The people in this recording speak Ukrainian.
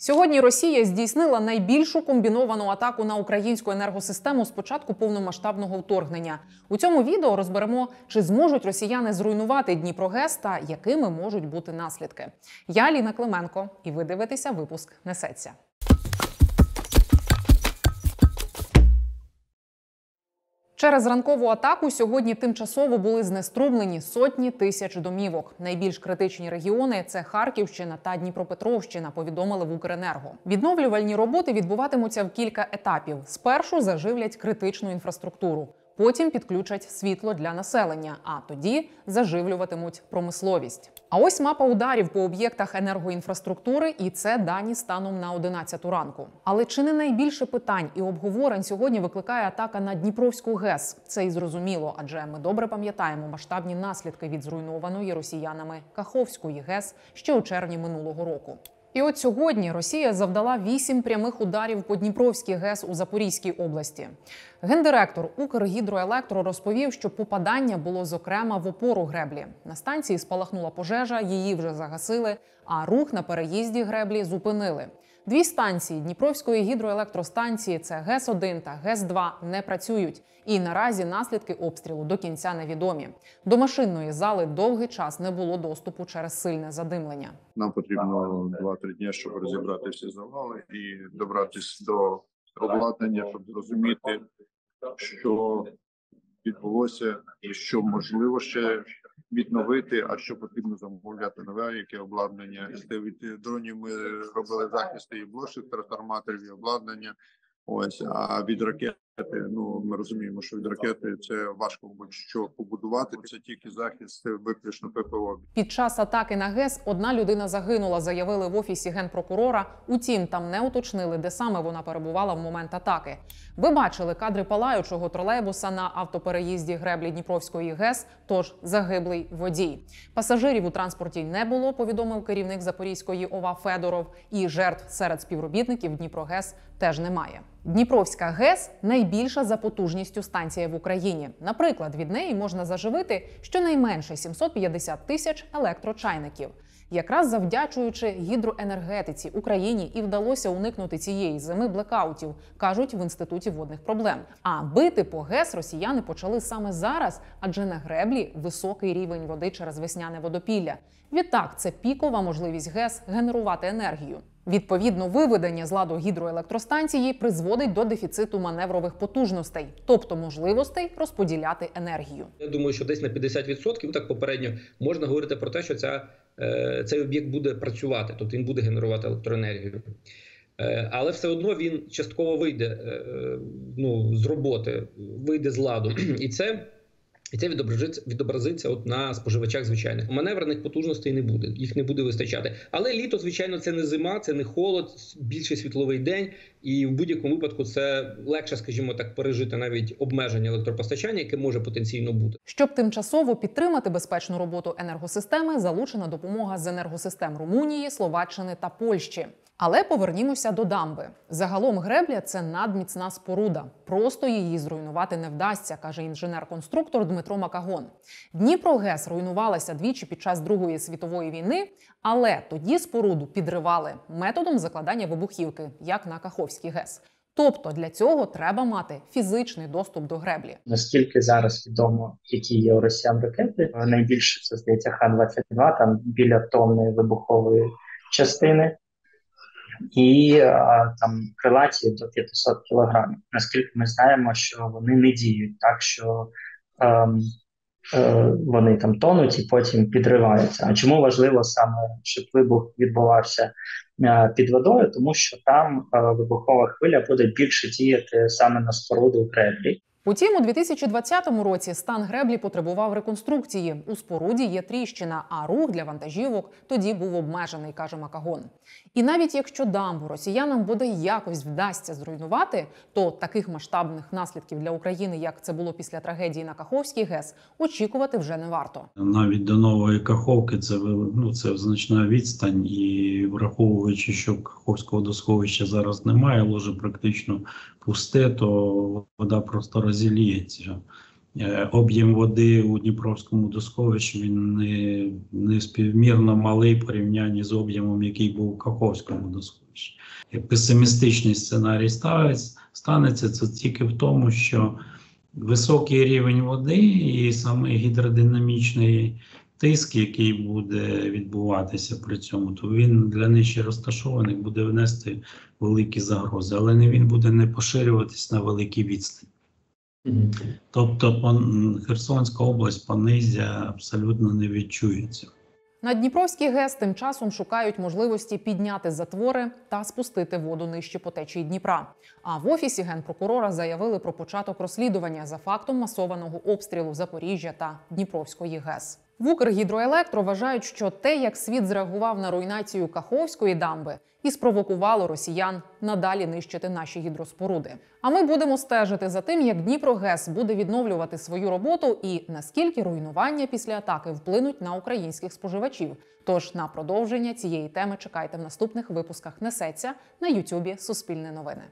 Сьогодні Росія здійснила найбільшу комбіновану атаку на українську енергосистему з початку повномасштабного вторгнення. У цьому відео розберемо, чи зможуть росіяни зруйнувати Дніпрогес та якими можуть бути наслідки. Я Ліна Клименко, і ви дивитеся випуск несеться. Через ранкову атаку сьогодні тимчасово були знеструмлені сотні тисяч домівок. Найбільш критичні регіони це Харківщина та Дніпропетровщина. Повідомили в Укренерго. Відновлювальні роботи відбуватимуться в кілька етапів. Спершу заживлять критичну інфраструктуру. Потім підключать світло для населення, а тоді заживлюватимуть промисловість. А ось мапа ударів по об'єктах енергоінфраструктури, і це дані станом на 11 ранку. Але чи не найбільше питань і обговорень сьогодні викликає атака на Дніпровську ГЕС? Це і зрозуміло, адже ми добре пам'ятаємо масштабні наслідки від зруйнованої росіянами Каховської ГЕС ще у червні минулого року. І от сьогодні Росія завдала вісім прямих ударів по Дніпровській ГЕС у Запорізькій області. Гендиректор Укргідроелектро розповів, що попадання було зокрема в опору греблі. На станції спалахнула пожежа, її вже загасили, а рух на переїзді греблі зупинили. Дві станції Дніпровської гідроелектростанції це ГЕС 1 та ГЕС 2 не працюють. І наразі наслідки обстрілу до кінця невідомі. До машинної зали довгий час не було доступу через сильне задимлення. Нам потрібно 2-3 дні, щоб розібрати всі завали і добратися до обладнання, щоб зрозуміти, що відбулося, і що можливо ще відновити, а що потрібно замовляти нове, яке обладнання. Від дронів ми робили захисти і блоши трансформаторів, і обладнання. Ось а від ракети, ну ми розуміємо, що від ракети це важко будь-що побудувати. Це тільки захист, виключно ППО. Під час атаки на ГЕС одна людина загинула, заявили в офісі генпрокурора. Утім, там не уточнили, де саме вона перебувала в момент атаки. Ви бачили кадри палаючого тролейбуса на автопереїзді греблі Дніпровської ГЕС. Тож загиблий водій. Пасажирів у транспорті не було. Повідомив керівник Запорізької ОВА Федоров. І жертв серед співробітників Дніпрогес теж немає. Дніпровська ГЕС найбільша за потужністю станція в Україні. Наприклад, від неї можна заживити щонайменше 750 тисяч електрочайників. Якраз завдячуючи гідроенергетиці Україні і вдалося уникнути цієї зими блекаутів, кажуть в інституті водних проблем. А бити по ГЕС росіяни почали саме зараз, адже на греблі високий рівень води через весняне водопілля. Відтак, це пікова можливість ГЕС генерувати енергію. Відповідно, виведення з ладу гідроелектростанції призводить до дефіциту маневрових потужностей, тобто можливостей розподіляти енергію. Я думаю, що десь на 50% так попередньо можна говорити про те, що ця, цей об'єкт буде працювати, тобто він буде генерувати електроенергію. Але все одно він частково вийде ну, з роботи, вийде з ладу, і це. І це відобразиться відобразиться от на споживачах звичайних маневрених потужностей не буде, їх не буде вистачати. Але літо, звичайно, це не зима, це не холод, більший світловий день, і в будь-якому випадку це легше, скажімо так, пережити навіть обмеження електропостачання, яке може потенційно бути. Щоб тимчасово підтримати безпечну роботу енергосистеми, залучена допомога з енергосистем Румунії, Словаччини та Польщі. Але повернімося до дамби. Загалом гребля це надміцна споруда. Просто її зруйнувати не вдасться, каже інженер-конструктор Дмитро Макагон. Дніпрогес руйнувалася двічі під час Другої світової війни, але тоді споруду підривали методом закладання вибухівки, як на Каховський ГЕС. Тобто для цього треба мати фізичний доступ до греблі. Наскільки зараз відомо, які є у росіян ракети, найбільше це здається Х-22, там біля тонни вибухової частини і там крилаті до 500 кілограмів. Наскільки ми знаємо, що вони не діють так, що ем, е, вони там тонуть і потім підриваються. А чому важливо саме, щоб вибух відбувався е, під водою? Тому що там е, вибухова хвиля буде більше діяти саме на споруду греблі. Утім, у 2020 році стан греблі потребував реконструкції. У споруді є тріщина, а рух для вантажівок тоді був обмежений, каже Макагон. І навіть якщо дамбу росіянам буде якось вдасться зруйнувати, то таких масштабних наслідків для України, як це було після трагедії на Каховській ГЕС, очікувати вже не варто. Навіть до нової Каховки це ну, це значна відстань, і враховуючи, що Каховського досховища зараз немає, ложе практично пусте, то вода просто розіліється. Об'єм води у Дніпровському досховищі він не не співмірно малий порівнянні з об'ємом, який був у Каховському досховищі. І песимістичний сценарій станеться це тільки в тому, що високий рівень води і саме гідродинамічний тиск, який буде відбуватися при цьому, то він для нижче розташованих буде внести великі загрози, але не він буде не поширюватись на великій відстані. Тобто Херсонська область понизя абсолютно не відчується. На Дніпровський ГЕС тим часом шукають можливості підняти затвори та спустити воду нижче по течії Дніпра. А в офісі генпрокурора заявили про початок розслідування за фактом масованого обстрілу Запоріжжя та Дніпровської ГЕС. В Укргідроелектро вважають, що те, як світ зреагував на руйнацію Каховської дамби, і спровокувало росіян надалі нищити наші гідроспоруди. А ми будемо стежити за тим, як Дніпрогес буде відновлювати свою роботу і наскільки руйнування після атаки вплинуть на українських споживачів. Тож на продовження цієї теми чекайте в наступних випусках несеться на Ютубі Суспільне новини.